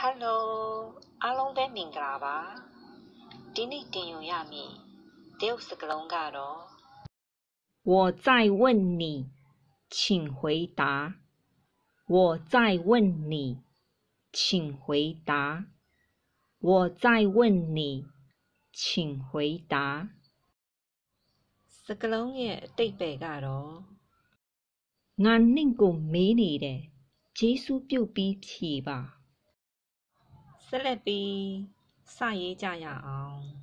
Hello，阿龙在明拉吧？迪天迪用亚米？都斯格隆家咯。我在问你，请回答。我在问你，请回答。我在问你，请回答。是个龙也对白家咯。俺那个美丽的结束就比起吧。是嘞呗，生意这样。